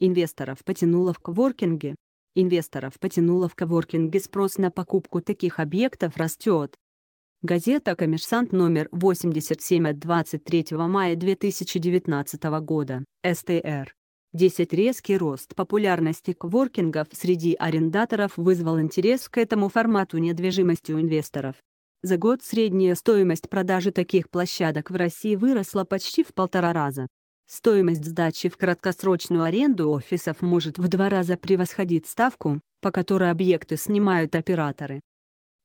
Инвесторов потянуло в коворкинге. Инвесторов потянуло в коворкинге спрос на покупку таких объектов растет. Газета «Коммерсант» номер 87 от 23 мая 2019 года, СТР. 10 резкий рост популярности коворкингов среди арендаторов вызвал интерес к этому формату недвижимости у инвесторов. За год средняя стоимость продажи таких площадок в России выросла почти в полтора раза. Стоимость сдачи в краткосрочную аренду офисов может в два раза превосходить ставку, по которой объекты снимают операторы.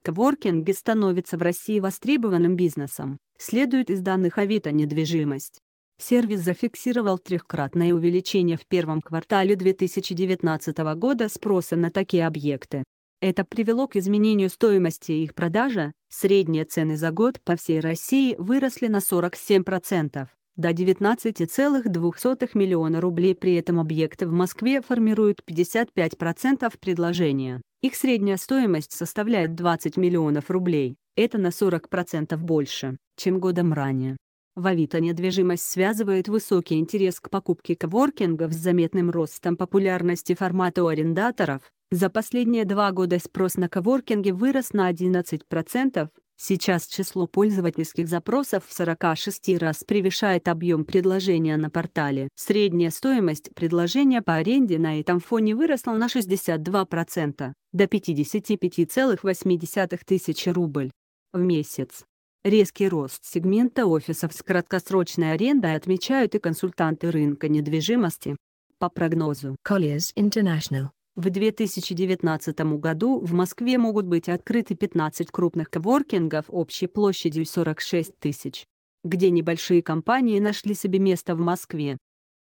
Кворкинги становятся в России востребованным бизнесом, следует из данных Авито недвижимость. Сервис зафиксировал трехкратное увеличение в первом квартале 2019 года спроса на такие объекты. Это привело к изменению стоимости их продажи, средние цены за год по всей России выросли на 47%, до 19,2 миллиона рублей при этом объекты в Москве формируют 55% предложения. Их средняя стоимость составляет 20 миллионов рублей, это на 40% больше, чем годом ранее. В Авито недвижимость связывает высокий интерес к покупке коворкингов с заметным ростом популярности формата у арендаторов. За последние два года спрос на коворкинги вырос на 11%, Сейчас число пользовательских запросов в 46 раз превышает объем предложения на портале. Средняя стоимость предложения по аренде на этом фоне выросла на 62%, до 55,8 тысячи рубль в месяц. Резкий рост сегмента офисов с краткосрочной арендой отмечают и консультанты рынка недвижимости. По прогнозу Colliers International, в 2019 году в Москве могут быть открыты 15 крупных коворкингов общей площадью 46 тысяч. Где небольшие компании нашли себе место в Москве.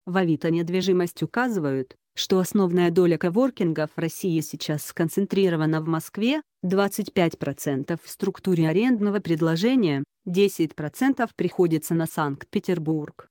В Авито недвижимость указывают, что основная доля коворкингов в России сейчас сконцентрирована в Москве, 25% в структуре арендного предложения, 10% приходится на Санкт-Петербург.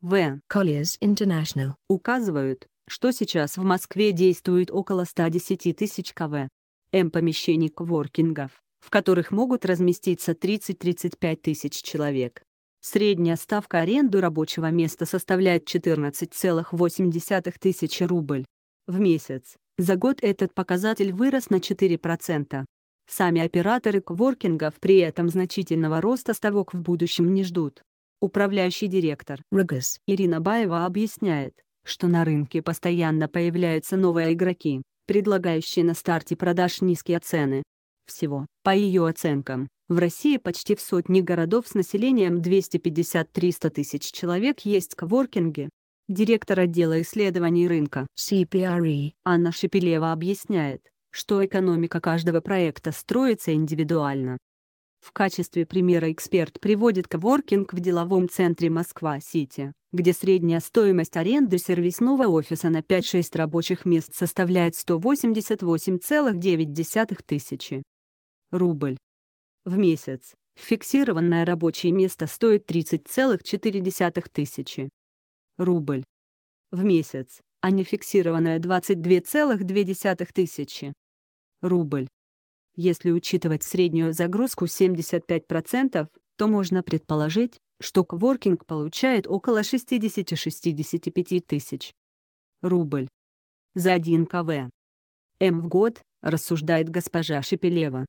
В. Colliers International, указывают, что сейчас в Москве действует около 110 тысяч КВ. М помещений коворкингов, в которых могут разместиться 30-35 тысяч человек. Средняя ставка аренды рабочего места составляет 14,8 тысячи рубль в месяц. За год этот показатель вырос на 4%. Сами операторы коворкингов при этом значительного роста ставок в будущем не ждут. Управляющий директор Ruggers, Ирина Баева объясняет, что на рынке постоянно появляются новые игроки, предлагающие на старте продаж низкие цены. Всего, по ее оценкам, в России почти в сотне городов с населением 250-300 тысяч человек есть коворкинги. Директор отдела исследований рынка CPRE, Анна Шепелева объясняет, что экономика каждого проекта строится индивидуально. В качестве примера эксперт приводит коворкинг в деловом центре Москва-Сити, где средняя стоимость аренды сервисного офиса на 5-6 рабочих мест составляет 188,9 тысячи рубль в месяц. Фиксированное рабочее место стоит 30,4 тысячи рубль в месяц, а не фиксированное 22,2 тысячи рубль. Если учитывать среднюю загрузку 75%, то можно предположить, что кворкинг получает около 60-65 тысяч рубль за 1 КВ. М в год, рассуждает госпожа Шепелева.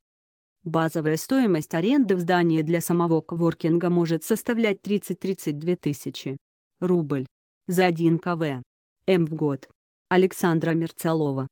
Базовая стоимость аренды в здании для самого кворкинга может составлять 30-32 тысячи рубль за 1 КВ. М в год. Александра Мерцалова